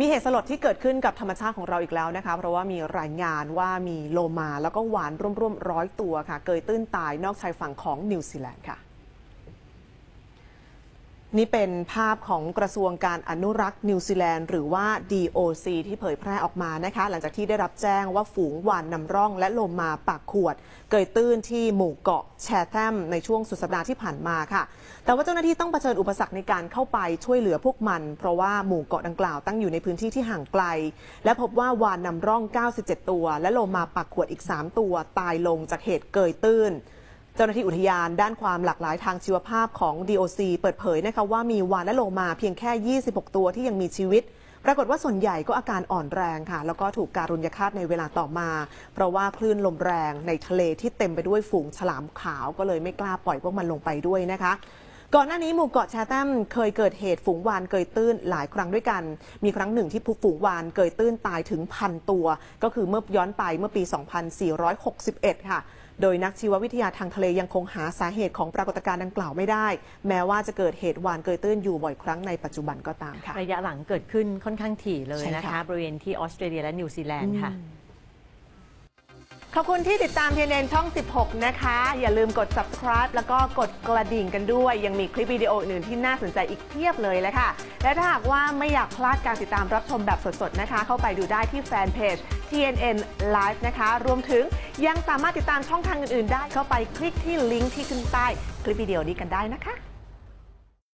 มีเหตุสลดที่เกิดขึ้นกับธรรมชาติของเราอีกแล้วนะคะเพราะว่ามีรายงานว่ามีโลมาแล้วก็วาฬร่วมๆร้อยตัวค่ะ เกยตื้นตายนอกชายฝั่งของนิวซีแลนด์ค่ะ นี่เป็นภาพของกระทรวงการอนุรักษ์นิวซีแลนด์หรือว่า DOC ที่เผยแพร่ออกมานะคะ หลังจากที่ได้รับแจ้งว่าฝูงวาฬนำร่องและโลมาปากขวด เกยตื้นที่หมู่เกาะแชแทมในช่วงสุดสัปดาห์ที่ผ่านมาค่ะ แต่ว่าเจ้าหน้าที่ต้องเผชิญอุปสรรคในการเข้าไปช่วยเหลือพวกมัน เพราะว่าหมู่เกาะดังกล่าวตั้งอยู่ในพื้นที่ที่ห่างไกล และพบว่าวานนำร่อง 97 ตัว และโลมาปากขวดอีก 3 ตัว ตายลงจากเหตุเกยตื้น เจ้าหน้าที่อุทยานด้านความหลากหลายทางชีวภาพของ DOC เปิดเผยนะคะว่ามีวานและโลมาเพียงแค่ 26 ตัวที่ยังมีชีวิต ปรากฏว่าส่วนใหญ่ก็อาการอ่อนแรงค่ะ แล้วก็ถูกการุญยฆาตในเวลาต่อมา เพราะว่าคลื่นลมแรงในทะเลที่เต็มไปด้วยฝูงฉลามขาวก็เลยไม่กล้าปล่อยพวกมันลงไปด้วยนะคะก่อนหน้านี้หมู่เกาะแชแทมเคยเกิดเหตุฝูงวาฬเกยตื้นหลายครั้งด้วยกัน มีครั้งหนึ่งที่ฝูงวาฬเกยตื้นตายถึงพันตัว ก็คือเมื่อย้อนไปเมื่อปี 2461 ค่ะ โดยนักชีววิทยาทางทะเลยังคงหาสาเหตุของปรากฏการณ์ดังกล่าวไม่ได้ แม้ว่าจะเกิดเหตุวาฬเกยตื้นอยู่บ่อยครั้งในปัจจุบันก็ตามค่ะ ระยะหลังเกิดขึ้นค่อนข้างถี่เลยใช่นะค่ะคะ บริเวณที่ออสเตรเลียและนิวซีแลนด์ค่ะ ขอบคุณที่ติดตาม TNN ช่อง 16 นะคะ อย่าลืมกด subscribe แล้วก็กดกระดิ่งกันด้วย ยังมีคลิปวิดีโออื่นที่น่าสนใจอีกเพียบเลยเลยค่ะ และถ้าหากว่าไม่อยากพลาดการติดตามรับชมแบบสดๆ นะคะ เข้าไปดูได้ที่แฟนเพจ TNN Live นะคะ รวมถึงยังสามารถติดตามช่องทางอื่นๆ ได้เข้าไปคลิกที่ลิงก์ที่ขึ้นใต้คลิปวิดีโอนี้กันได้นะคะ